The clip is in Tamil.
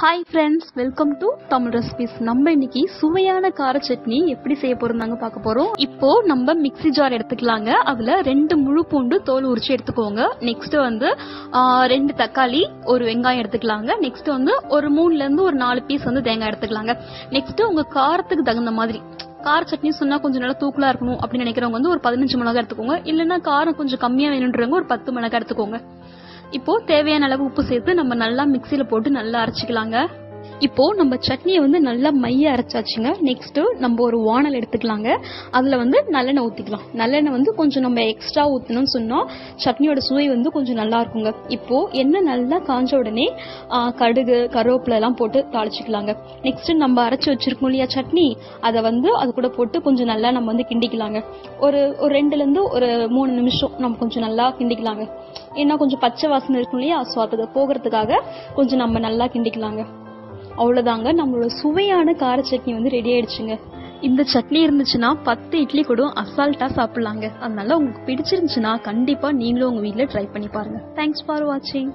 Hi friends welcome to Tamil recipes நம்ம இன்னைக்கு சுவையான கார சட்னி எப்படி செய்ய போறோம்னாங்க பார்க்க போறோம். இப்போ நம்ம மிக்ஸி ஜார் எடுத்துக்கலாங்க. அதுல ரெண்டு முழு பூண்டு தோல் உரிச்சு எடுத்துக்கோங்க. நெக்ஸ்ட் வந்து ரெண்டு தக்காளி ஒரு வெங்காயம் எடுத்துக்கலாங்க. நெக்ஸ்ட் வந்து ஒரு மூணுல இருந்து ஒரு நாலு பீஸ் வந்து தேங்காய் எடுத்துக்கலாங்க. நெக்ஸ்ட் உங்க காரத்துக்கு தகுந்த மாதிரி கார சட்னி சொன்னா கொஞ்சம் நல்லா தூக்கலா இருக்கணும் அப்படின்னு நினைக்கிறவங்க வந்து ஒரு பதினஞ்சு மிளகா எடுத்துக்கோங்க. இல்லைன்னா காரம் கொஞ்சம் கம்மியா வேணுன்றவங்க ஒரு பத்து மிளகா எடுத்துக்கோங்க. இப்போ தேவையான அளவு உப்பு சேர்த்து நம்ம நல்லா மிக்சியில போட்டு நல்லா அரைச்சிக்கலாங்க. இப்போ நம்ம சட்னியை வந்து நல்லா மைய அரைச்சாச்சுங்க. நெக்ஸ்ட் நம்ம ஒரு வானல் எடுத்துக்கலாங்க. அதுல வந்து நல்லெண்ணெய் ஊத்திக்கலாம். நல்லெண்ணெய் வந்து கொஞ்சம் நம்ம எக்ஸ்ட்ரா ஊத்தணும்னு சொன்னால் சட்னியோட சுவை வந்து கொஞ்சம் நல்லா இருக்குங்க. இப்போ எண்ணெய் நல்லா காஞ்ச உடனே கடுகு கருவேப்பிலெல்லாம் போட்டு தாளிச்சுக்கலாங்க. நெக்ஸ்ட் நம்ம அரைச்சி வச்சிருக்கோம் இல்லையா சட்னி? அதை வந்து அது கூட போட்டு கொஞ்சம் நல்லா நம்ம வந்து கிண்டிக்கலாங்க. ஒரு ஒரு ரெண்டுல இருந்து ஒரு மூணு நிமிஷம் நம்ம கொஞ்சம் நல்லா கிண்டிக்கலாங்க. ஏன்னா கொஞ்சம் பச்சை வாசனை இருக்கும் இல்லையா? ஸோ அதுக்கு போகிறதுக்காக கொஞ்சம் நம்ம நல்லா கிண்டிக்கலாங்க. அவ்வளோதாங்க நம்மளோட சுவையான கார சட்னி வந்து ரெடி ஆயிடுச்சுங்க. இந்த சட்னி இருந்துச்சுன்னா பத்து இட்லி கூட அசால்ட்டாக சாப்பிட்லாங்க. அதனால உங்களுக்கு பிடிச்சிருந்துச்சுன்னா கண்டிப்பாக நீங்களும் உங்கள் வீட்டில் ட்ரை பண்ணி பாருங்க. தேங்க்ஸ் ஃபார் வாட்சிங்